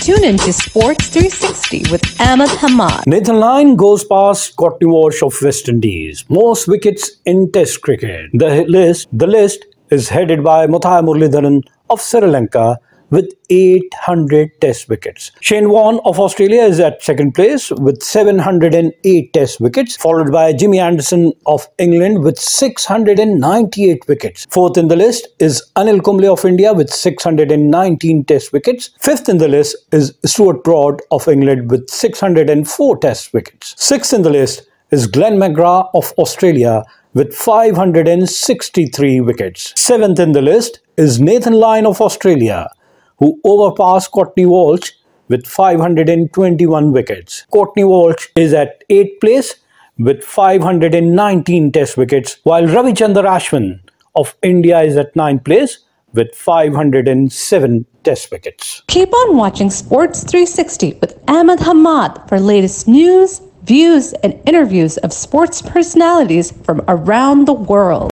Tune in to Sports 360 with Ahmed Hammad. Nathan Lyon goes past Courtney Walsh of West Indies. Most wickets in Test cricket. The list, the list is headed by Muttiah Muralitharan of Sri Lanka with 800 test wickets. Shane Warne of Australia is at second place with 708 test wickets, followed by Jimmy Anderson of England with 698 wickets. Fourth in the list is Anil Kumble of India with 619 test wickets. Fifth in the list is Stuart Broad of England with 604 test wickets. Sixth in the list is Glenn McGrath of Australia with 563 wickets. Seventh in the list is Nathan Lyon of Australia who overpassed Courtney Walsh with 521 wickets. Courtney Walsh is at 8th place with 519 test wickets, while Ravichandran Ashwin of India is at 9th place with 507 test wickets. Keep on watching Sports 360 with Ahmed Hammad for latest news, views, and interviews of sports personalities from around the world.